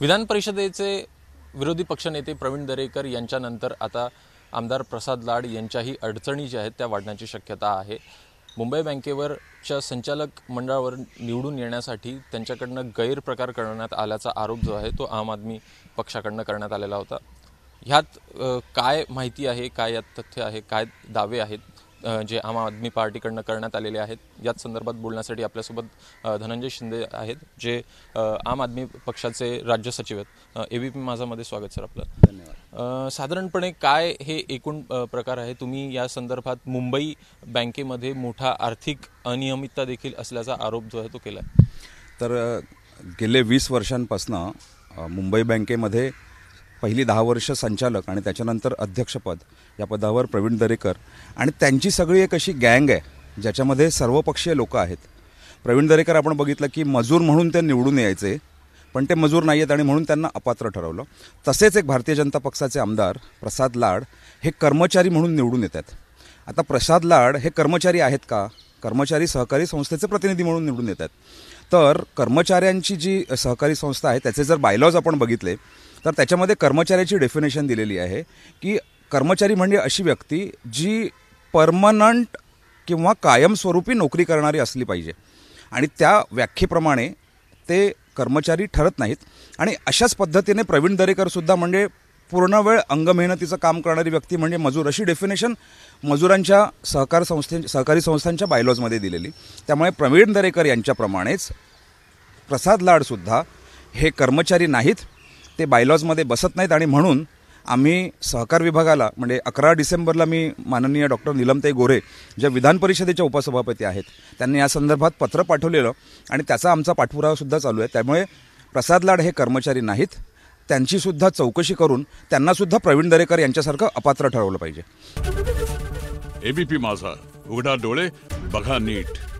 विधान परिषदेचे विरोधी पक्षनेते प्रवीण दरेकर यांच्यानंतर आता आमदार प्रसाद लाड यांच्याही अडचणी ज्या आहेत त्या वाढण्याची शक्यता आहे. मुंबई बँकेवरच्या संचालक मंडळावर निवडून येण्यासाठी त्यांच्याकडनं गैरप्रकार करण्यात आल्याचा आरोप जो आहे तो आम आदमी पक्षाकडनं करण्यात आलेला होता. ह्यात काय माहिती आहे काय यात तथ्य आहे काय दावे आहेत? जे आम आदमी पार्टीकडनं करण्यात आलेले आहेत याच संदर्भात बोलण्यासाठी आपल्यासोबत धनंजय शिंदे आहेत जे आम आदमी पक्षाचे राज्य सचिव आहेत. ए बी पी माझामध्ये स्वागत सर आपलं. अ, साधारणपणे काय हे एकूण प्रकार आहे? तुम्ही या संदर्भात मुंबई बँकेमध्ये मोठा आर्थिक अनियमितता देखील असल्याचा आरोप जो आहे तो केला तर गेले वीस वर्षांपासनं मुंबई बँकेमध्ये पहिली दहा वर्ष संचालक आणि त्याच्यानंतर अध्यक्षपद या पदावर प्रवीण दरेकर. आणि त्यांची सगळी एक अशी गँग आहे ज्याच्यामध्ये सर्वपक्षीय लोक आहेत. प्रवीण दरेकर आपण बघितलं की मजूर म्हणून ते निवडून यायचे पण ते मजूर नाही आहेत आणि म्हणून त्यांना अपात्र ठरवलं. तसेच एक भारतीय जनता पक्षाचे आमदार प्रसाद लाड हे कर्मचारी म्हणून निवडून येतात. आता प्रसाद लाड हे कर्मचारी आहेत का? कर्मचारी सहकारी संस्थेचे प्रतिनिधी म्हणून निवडून येतात तर कर्मचाऱ्यांची जी सहकारी संस्था आहे त्याचे जर बायलॉज आपण बघितले तर त्याच्यामध्ये कर्मचाऱ्याची डेफिनेशन दिलेली आहे की कर्मचारी म्हणजे अशी व्यक्ती जी परमनंट किंवा कायमस्वरूपी नोकरी करणारी असली पाहिजे. आणि त्या व्याख्येप्रमाणे ते कर्मचारी ठरत नाहीत. आणि अशाच पद्धतीने प्रवीण दरेकरसुद्धा म्हणजे पूर्ण वेळ अंगमेहनतीचं काम करणारी व्यक्ती म्हणजे मजूर. अशी डेफिनेशन मजुरांच्या सहकार संस्थे सहकारी संस्थांच्या बायलॉजमध्ये दिलेली. त्यामुळे प्रवीण दरेकर यांच्याप्रमाणेच प्रसाद लाडसुद्धा हे कर्मचारी नाहीत ते बायलॉजमध्ये बसत नाहीत आणि म्हणून आम्ही सहकार विभागाला म्हणजे अकरा डिसेंबरला मी माननीय डॉक्टर निलमताई गोरे ज्या विधान परिषदेच्या उपसभापती आहेत त्यांनी या संदर्भात पत्र पाठवलेलं आणि त्याचा आमचा पाठपुरावासुद्धा चालू आहे. त्यामुळे प्रसाद लाड हे कर्मचारी नाहीत त्यांचीसुद्धा चौकशी करून त्यांनासुद्धा प्रवीण दरेकर यांच्यासारखं अपात्र ठरवलं पाहिजे. एबीपी माझा. उघडा डोळे बघा नीट.